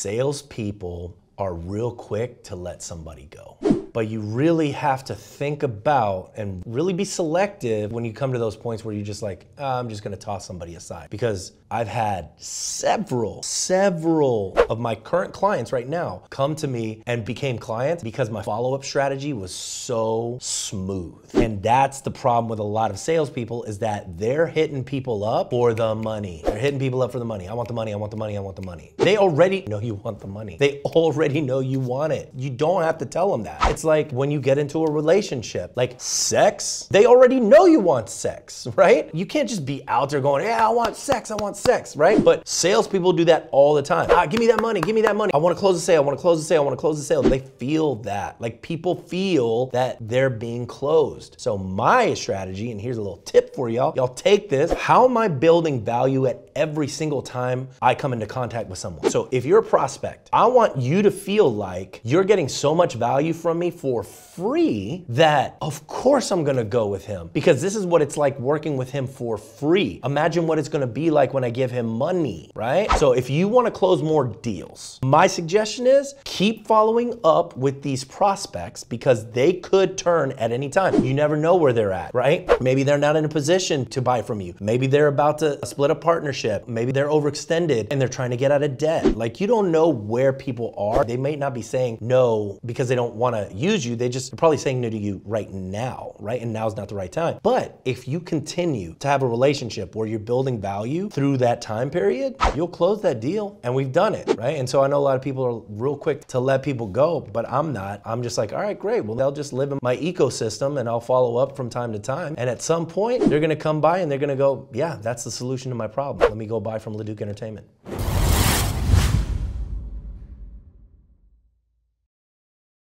salespeople are real quick to let somebody go. But you really have to think about and really be selective when you come to those points where you're just like, "Ah, I'm just gonna toss somebody aside. Because I've had several, several of my current clients right now come to me and became clients because my follow up strategy was so smooth. And that's the problem with a lot of salespeople is that they're hitting people up for the money. They're hitting people up for the money. I want the money, I want the money, I want the money. They already know you want the money. They already know you want it. You don't have to tell them that. It's like when you get into a relationship, like sex, they already know you want sex, right? You can't just be out there going, yeah, I want sex, I want sex, right? But salespeople do that all the time. Ah, give me that money, give me that money. I wanna close the sale, I wanna close the sale, I wanna close the sale. They feel that. Like people feel that they're being closed. So my strategy, and here's a little tip for y'all, y'all take this. How am I building value at every single time I come into contact with someone? So if you're a prospect, I want you to feel like you're getting so much value from me for free that of course I'm gonna go with him because this is what it's like working with him for free. Imagine what it's gonna be like when I give him money, right? So if you wanna close more deals, my suggestion is keep following up with these prospects because they could turn at any time. You never know where they're at, right? Maybe they're not in a position to buy from you. Maybe they're about to split a partnership. Maybe they're overextended and they're trying to get out of debt. Like you don't know where people are. They may not be saying no because they don't want to use you. They just are probably saying no to you right now, right? And now's not the right time. But if you continue to have a relationship where you're building value through that time period, you'll close that deal. And we've done it, right? And so I know a lot of people are real quick to let people go, but I'm not. I'm just like, all right, great. Well, they'll just live in my ecosystem and I'll follow up from time to time. And at some point, they're gonna come by and they're gonna go, yeah, that's the solution to my problem. Let me go buy from Leduc Entertainment.